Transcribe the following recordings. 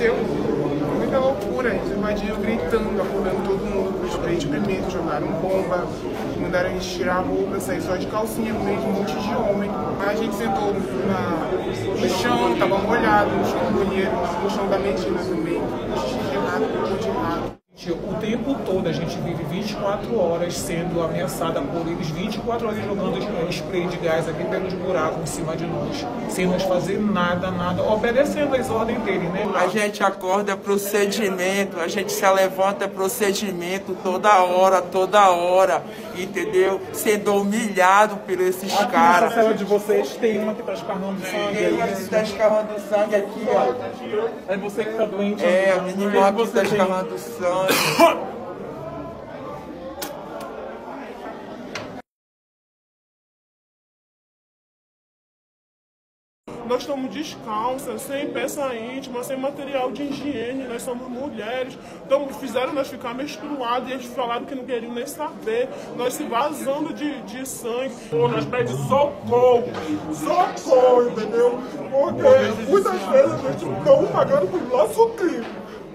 aconteceu muita loucura. Eles invadiram gritando, acordando todo mundo, spray de pimenta, jogaram bomba, mandaram a gente tirar a roupa, sair só de calcinha no meio de um monte de homem. A gente sentou na, no chão, tava molhado, no chão do banheiro, no chão da Medina também, de todo a gente vive 24 horas sendo ameaçada por eles, 24 horas jogando spray de gás aqui pelos buracos em cima de nós, sem nós fazer nada, nada, obedecendo as ordens dele, né? A gente acorda procedimento, a gente se levanta procedimento toda hora, toda hora, entendeu? Sendo humilhado por esses aqui caras. Na cela de vocês tem uma que tá escarrando sangue. Tem uma que tá escarrando sangue aqui, ó. É você que tá doente. É, o menino aqui tá escarrando sangue. Nós estamos descalças, sem peça íntima, sem material de higiene, nós somos mulheres. Então fizeram nós ficar menstruadas e eles falaram que não queriam nem saber. Nós se vazando de, de sangue. Pô, nós pedimos socorro, socorro, entendeu? Porque muitas vezes a gente não pagando por nosso crime.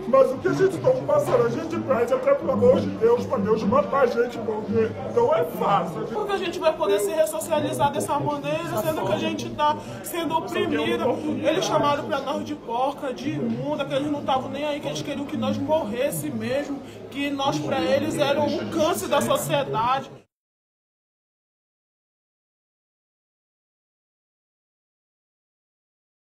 Mas o que a gente está passando, a gente pede até pelo amor de Deus, para Deus matar a gente, porque não é fácil. Porque a gente vai poder se ressocializar dessa maneira, sendo que a gente está sendo oprimida. Eles chamaram para nós de porca, de imunda, que eles não estavam nem aí, que eles queriam que nós morresse mesmo, que nós para eles era um câncer da sociedade.